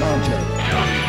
Montana.